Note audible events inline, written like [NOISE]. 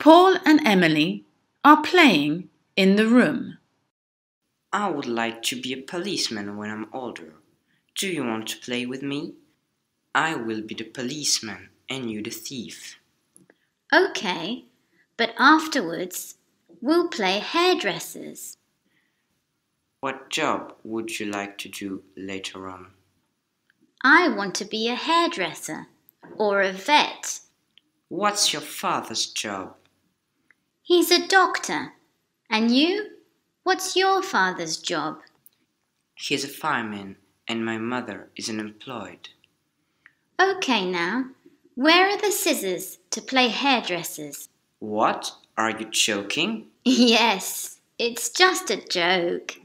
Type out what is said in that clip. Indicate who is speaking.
Speaker 1: Paul and Emily are playing in the room.
Speaker 2: I would like to be a policeman when I'm older. Do you want to play with me? I will be the policeman and you the thief.
Speaker 3: Okay, but afterwards we'll play hairdressers.
Speaker 2: What job would you like to do later on?
Speaker 3: I want to be a hairdresser or a vet.
Speaker 2: What's your father's job?
Speaker 3: He's a doctor. And you? What's your father's job?
Speaker 2: He's a fireman and my mother is unemployed.
Speaker 3: Okay now, where are the scissors to play hairdressers?
Speaker 2: What? Are you joking? [LAUGHS]
Speaker 3: Yes, it's just a joke.